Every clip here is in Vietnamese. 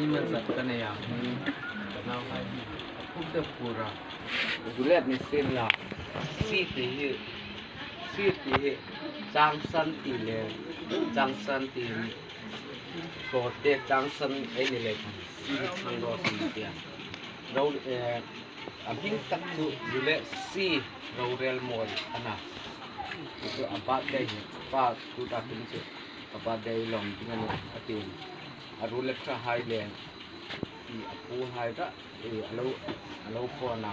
ai man sat ka na ya ni kana hai kum de pura dulet ni sin la si ti si ti hi san ti le chang san ti ko te chang san ai ni le si chang ro si ti ya ro eh itu apa deh pa tu ta tin se apa deh dengan atin aruletra hai le i apu hai ta i alau alau kona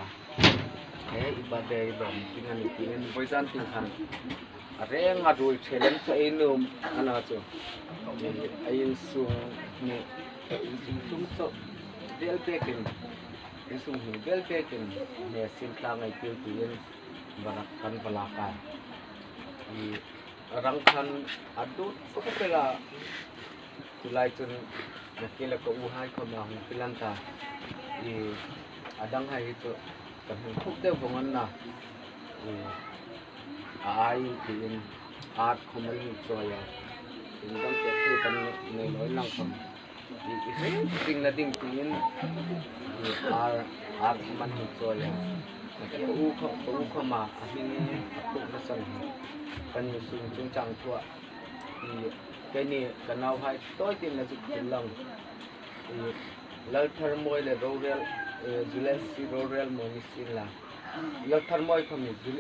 he ibade ibam tingan tingan poisan tingkan are ngadu thelen sa inum ana chu. Ayin su ne sung so del pekin. Isung ni del pekin. Ne sinta ngai pil pil barakan pelakan i rangkan adut sokopela ko pela tulay tun nakila ko uhay ko ma hung pilanta i adang hay tu kan hung khúc de bongon na i ai tin art ko mai hu choya in dang ke ke kan nei loi lang kham i i he ting na ding tin i ar ar man hu choya ko u ko ko u ko ma ahin ko na san kan cần sung chung chang thua cái này cái nào hay, tôi tin là chụp tin lòng. Lời lỡ môi là rô rel ờ, julen si rô rel môi như sin là. Lời thar môi không ni jul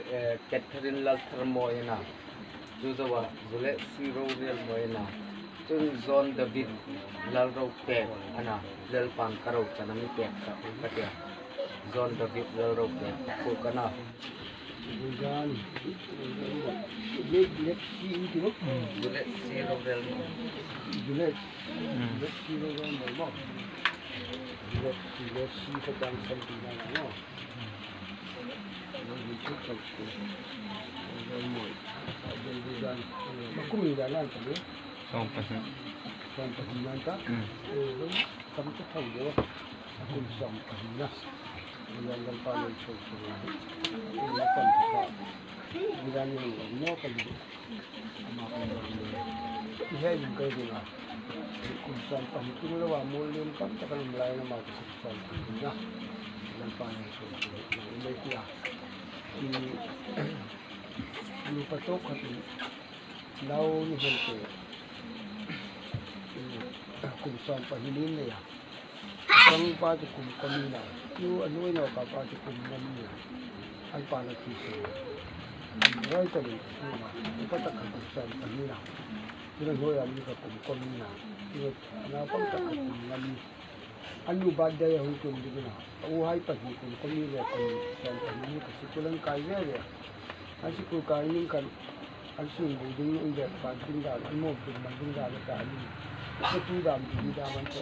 kết tharin lỡ thar môi na dù cho wa julen si rô rel môi na chung zone david lời rô kẹp ana à lời pan karo cho nó pek ka ka tia zone david lời rô cô cái nào? Hujan. Let's let's see itu. Let's see Robel. Let's let's see Robel. Let's let's see sedang sedang. Oh. Sampai. Sampai nanti. Kamu tahu ya. Aku sampai nasi. जंगल पालन छोड़ छोड़ ಸ್ವಲ್ಪ ಹಿಂತಿಂಗಳು ಅಮೂಲ್ಯ ಇನ್ಕಮ್ ತಗೊಂಡು ಮುಲಾಯಣ ಮಾಡಿ ಸ್ವಲ್ಪ ಪಾಲಿಸ್ಕೊಳ್ತೀವಿ ಈ ಅನುಪ ತೋಕತಿ ನಾವು ಹೇಳ್ತೇವೆ ಕುಂಸ ಅಂತ ಹಿಡಿಯಿಂದ pangpatukum kanina. Yu anuin na kapatukum kanina. Ang panatisi. Ang raita ng kanina. Ipatakatusan kanina. Pinaghoyan ni kakum kanina. Iwat anapang takakum kanina. Anu badya ya hukum diguna. Uhay pa hukum kanina. Kanina kanina. Kasi kulang kaya ya. Asi ko kainin kan asing buding ng indepan tinggal. Ano, pinagdinggal ka. Ano, sa tudam, hindi daman sa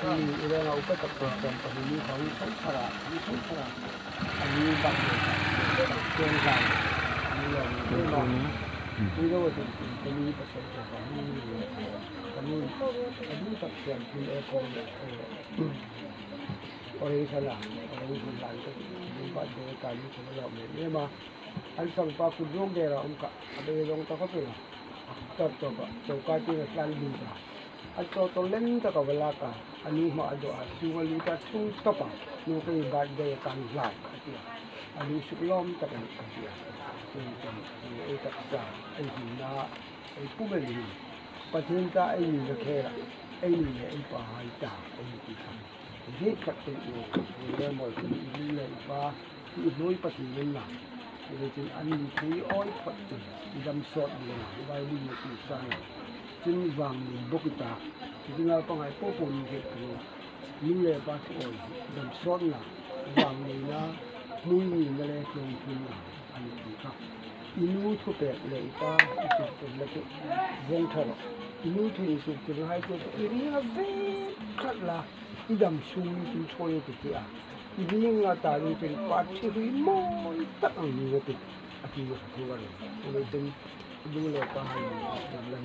की इधर ऊपर तक पहुँचते हैं कभी नहीं खाऊ सब खराब ये सब खराब अभी बात कौन सा ये वो तो कभी पसंद करता हूँ कभी अभी तक से अभी एक और और ये साला और ये साला तो बात जो काली चल रहा है मेरे माँ हर संपाप को जोग दे रहा हूँ उनका अब ये लोग तो कभी ना तब तो चौका की रस्ता नहीं मिलता at to len ta ka wala ka ani ho ado a single lita chung topa no kay bad day kan lak ati ani suklom ta kan ati so ito ay taksa ay hina ay pumeli patinta ay nila kera ay nila ay pahalta ay nila hindi pati mo kaya mo nila ipa inoy pati nila Jadi, ini oi pati, idam sot nila, ibayin mo kisah nila. Ti vàng bốc ta ni bokita. Ti nga pa ngai po cái những ke ko. ổn đầm ba là vàng này là na nhìn ni lên mui ni là anh ko ni na ani ti ka. Inu thu pe le pa ti ko le ko vong tharo. Inu thu ni su ti hai ko iri ha ve khat đi idam sung chúng choi ti ti a ring la ta ri pen pa thi ri mo tak ang ni ga ti a ti ga thu ga ro ko tin du le pa ha ni lan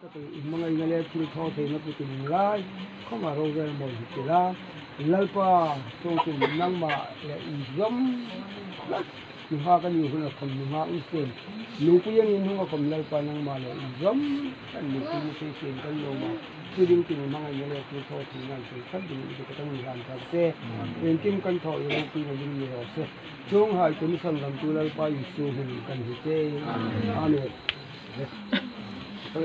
kan ri tia ka lai kho ma ro ga mo hi te la lai pa tu tu nang ma le i zom ni ha kan ni huna khom ni ma in sen lu pu yang in hunga khom lai pa nang ma le i zom kan ni tu ni se sen kan lo ma tu ding tin ma ngai le tu tho ti ngai se kan ding thì ka tang ni han ka se en tim kan tho yo lu pi na ding ni ho se chung hai tu ni san tu lai pa i su hun kan Anu.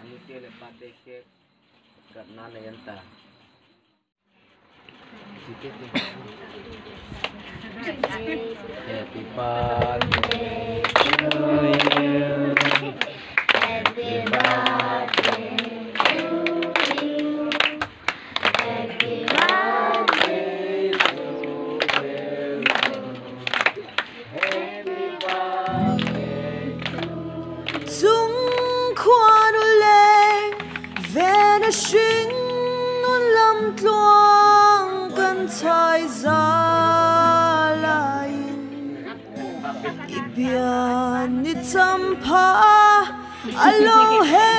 Anu karena. Happy birthday to you. Happy. ay zalain Ibyan nitsam pa alohe